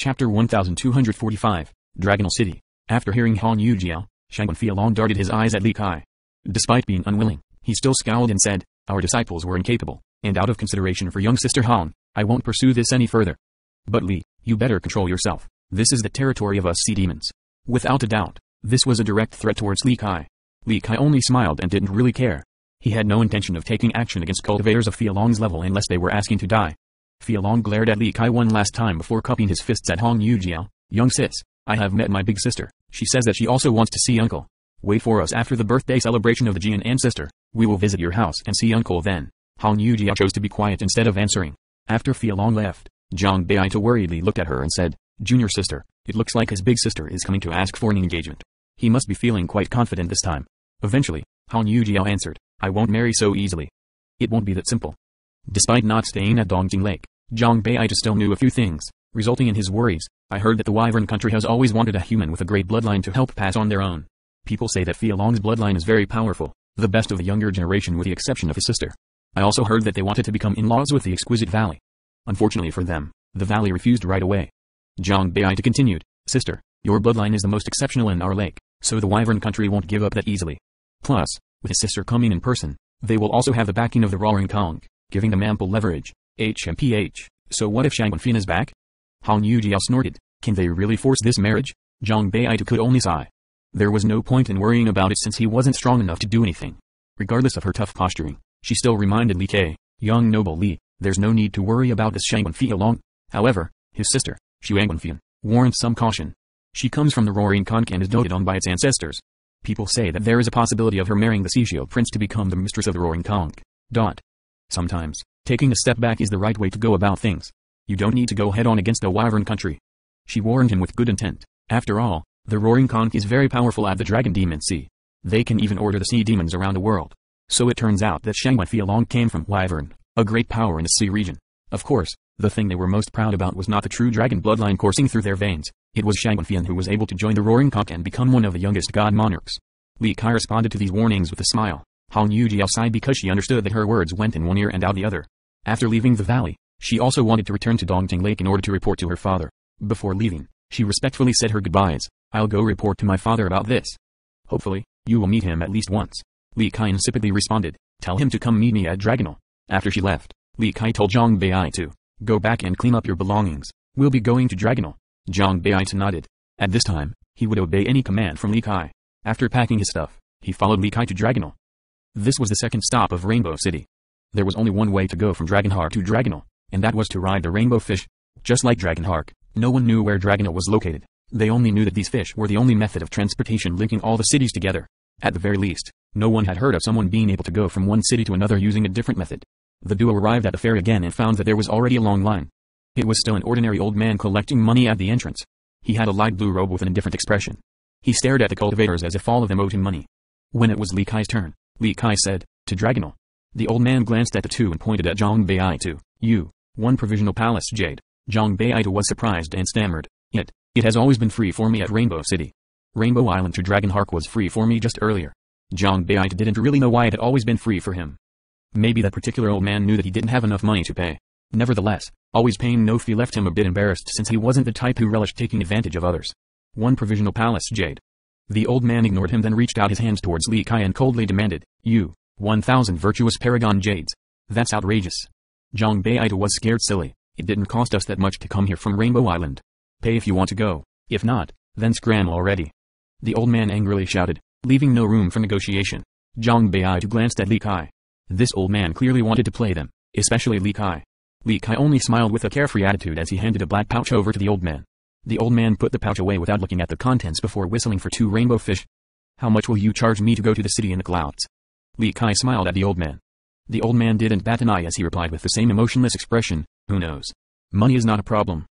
Chapter 1245, Dragonwell City. After hearing Han Yujiao, Shang Long darted his eyes at Li Qiye. Despite being unwilling, he still scowled and said, Our disciples were incapable, and out of consideration for young sister Han, I won't pursue this any further. But Li, you better control yourself. This is the territory of us sea demons. Without a doubt, this was a direct threat towards Li Qiye. Li Qiye only smiled and didn't really care. He had no intention of taking action against cultivators of Long's level unless they were asking to die. Long glared at Li Qiye one last time before cupping his fists at Han Yujiao. Young sis, I have met my big sister. She says that she also wants to see uncle. Wait for us after the birthday celebration of the Jian ancestor. We will visit your house and see uncle then. Han Yujiao chose to be quiet instead of answering. After Long left, Zhang Beiita worriedly looked at her and said, Junior sister, it looks like his big sister is coming to ask for an engagement. He must be feeling quite confident this time. Eventually, Han Yujiao answered, I won't marry so easily. It won't be that simple. Despite not staying at Dongting Lake, Zhang Beiita still knew a few things, resulting in his worries. I heard that the Wyvern country has always wanted a human with a great bloodline to help pass on their own. People say that Fia Long's bloodline is very powerful, the best of the younger generation with the exception of his sister. I also heard that they wanted to become in-laws with the exquisite valley. Unfortunately for them, the valley refused right away. Zhang Beiita continued, Sister, your bloodline is the most exceptional in our lake so the Wyvern country won't give up that easily. Plus, with his sister coming in person, they will also have the backing of the Roaring Conch, giving them ample leverage. HMPH, so what if Shang Wenfin is back? Han Yujiao snorted, can they really force this marriage? Zhang Beiita could only sigh. There was no point in worrying about it since he wasn't strong enough to do anything. Regardless of her tough posturing, she still reminded Li Qiye, young noble Li, there's no need to worry about this Shang Wenfi along. However, his sister, Xu Wenfian, warrants some caution. She comes from the Roaring Conch and is doted on by its ancestors. People say that there is a possibility of her marrying the Seashio prince to become the mistress of the Roaring Conch. Dot. Sometimes, taking a step back is the right way to go about things. You don't need to go head on against the Wyvern country. She warned him with good intent. After all, the Roaring Conch is very powerful at the Dragon Demon Sea. They can even order the sea demons around the world. So it turns out that Shang Long came from Wyvern, a great power in the sea region. Of course, the thing they were most proud about was not the true dragon bloodline coursing through their veins, it was Shang Wenfian who was able to join the Roaring Conch and become one of the youngest god monarchs. Li Qiye responded to these warnings with a smile. Hong Yuji sighed because she understood that her words went in one ear and out the other. After leaving the valley, she also wanted to return to Dongting Lake in order to report to her father. Before leaving, she respectfully said her goodbyes. I'll go report to my father about this. Hopefully, you will meet him at least once. Li Qiye insipidly responded, tell him to come meet me at Dragonwell. After she left, Li Qiye told Zhang Bei to Go back and clean up your belongings. We'll be going to Dragonwell. Zhang Beiita nodded. At this time, he would obey any command from Li Qiye. After packing his stuff, he followed Li Qiye to Dragonwell. This was the second stop of Rainbow City. There was only one way to go from Dragonheart to Dragonwell, and that was to ride the rainbow fish. Just like Dragonheart, no one knew where Dragonwell was located. They only knew that these fish were the only method of transportation linking all the cities together. At the very least, no one had heard of someone being able to go from one city to another using a different method. The duo arrived at the fair again and found that there was already a long line. It was still an ordinary old man collecting money at the entrance. He had a light blue robe with an indifferent expression. He stared at the cultivators as if all of them owed him money. When it was Li Qiye's turn, Li Qiye said, to Dragonwell. The old man glanced at the two and pointed at Zhang Beitu. You, one provisional palace jade. Zhang Beitu was surprised and stammered, Yet, it has always been free for me at Rainbow City. Rainbow Island to Dragonheart was free for me just earlier. Zhang Beitu didn't really know why it had always been free for him. Maybe that particular old man knew that he didn't have enough money to pay. Nevertheless, always paying no fee left him a bit embarrassed since he wasn't the type who relished taking advantage of others. One provisional palace jade. The old man ignored him then reached out his hands towards Li Qiye and coldly demanded, You, 1000 virtuous paragon jades. That's outrageous. Zhang Beiita was scared silly. It didn't cost us that much to come here from Rainbow Island. Pay if you want to go. If not, then scram already. The old man angrily shouted, leaving no room for negotiation. Zhang Beiita glanced at Li Qiye. This old man clearly wanted to play them, especially Li Qiye. Li Qiye only smiled with a carefree attitude as he handed a black pouch over to the old man. The old man put the pouch away without looking at the contents before whistling for two rainbow fish. How much will you charge me to go to the city in the clouds? Li Qiye smiled at the old man. The old man didn't bat an eye as he replied with the same emotionless expression, who knows? Money is not a problem.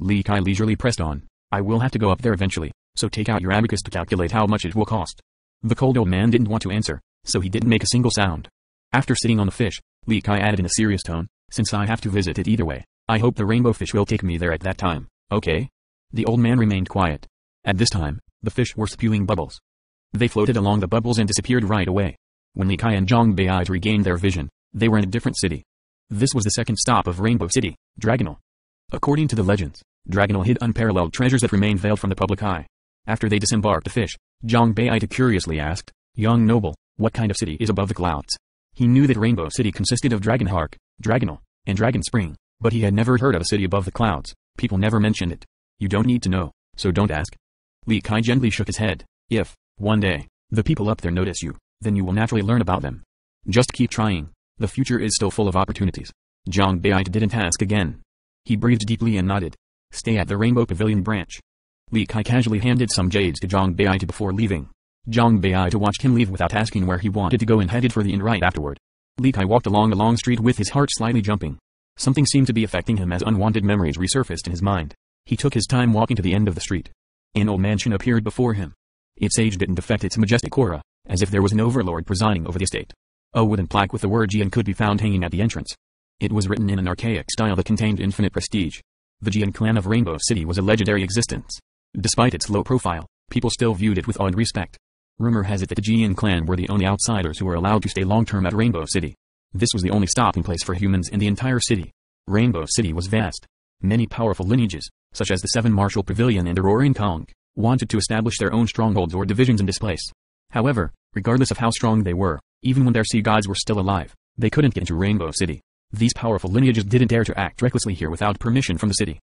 Li Qiye leisurely pressed on. I will have to go up there eventually, so take out your abacus to calculate how much it will cost. The cold old man didn't want to answer, so he didn't make a single sound. After sitting on the fish, Li Qiye added in a serious tone, since I have to visit it either way, I hope the rainbow fish will take me there at that time, okay? The old man remained quiet. At this time, the fish were spewing bubbles. They floated along the bubbles and disappeared right away. When Li Qiye and Zhang Bei'ai regained their vision, they were in a different city. This was the second stop of Rainbow City, Dragonwell. According to the legends, Dragonwell hid unparalleled treasures that remained veiled from the public eye. After they disembarked the fish, Zhang Bei'ai curiously asked, Young noble, what kind of city is above the clouds? He knew that Rainbow City consisted of Dragonheart, Dragonwell, and Dragon Spring, but he had never heard of a city above the clouds. People never mentioned it. You don't need to know, so don't ask. Li Qiye gently shook his head. If, one day, the people up there notice you, then you will naturally learn about them. Just keep trying. The future is still full of opportunities. Zhang Bei'ai didn't ask again. He breathed deeply and nodded. Stay at the Rainbow Pavilion branch. Li Qiye casually handed some jades to Zhang Bei'ai before leaving. Zhang Bei'ai watched him leave without asking where he wanted to go and headed for the inn right afterward. Li Qiye walked along a long street with his heart slightly jumping. Something seemed to be affecting him as unwanted memories resurfaced in his mind. He took his time walking to the end of the street. An old mansion appeared before him. Its age didn't affect its majestic aura, as if there was an overlord presiding over the estate. A wooden plaque with the word Jian could be found hanging at the entrance. It was written in an archaic style that contained infinite prestige. The Jian clan of Rainbow City was a legendary existence. Despite its low profile, people still viewed it with awe and respect. Rumor has it that the Jian clan were the only outsiders who were allowed to stay long-term at Rainbow City. This was the only stopping place for humans in the entire city. Rainbow City was vast. Many powerful lineages, such as the Seven Martial Pavilion and the Roaring Conch, wanted to establish their own strongholds or divisions in this place. However, regardless of how strong they were, even when their sea gods were still alive, they couldn't get into Rainbow City. These powerful lineages didn't dare to act recklessly here without permission from the city.